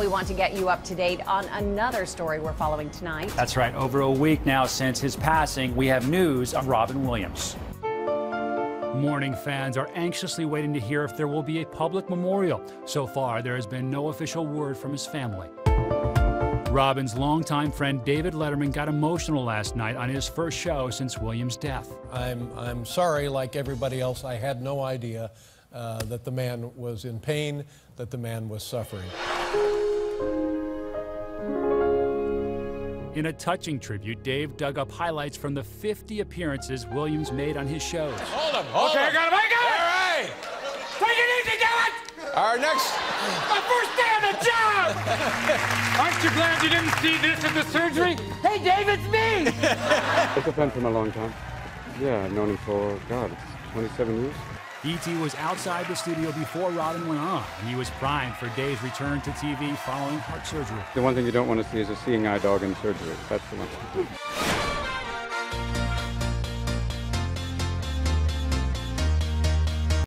we want to get you up to date on another story we're following tonight. That's right. Over a week now since his passing, we have news of Robin Williams. Mourning fans are anxiously waiting to hear if there will be a public memorial. So far, there has been no official word from his family. Robin's longtime friend David Letterman got emotional last night on his first show since Williams' death. I'm, I'm sorry, like everybody else, I had no idea uh, that the man was in pain, that the man was suffering. In a touching tribute, Dave dug up highlights from the 50 appearances Williams made on his shows. Hold him, hold Okay, him. I got him, I got him! All right. Take it easy, David! Our next. My first day on the job! Aren't you glad you didn't see this at the surgery? Hey, Dave, it's me! It's a friend from a long time. Yeah, I've known him for, God, it's 27 years. E.T. was outside the studio before Robin went on, and he was primed for Dave's return to TV following heart surgery. The one thing you don't want to see is a seeing eye dog in surgery. That's the one.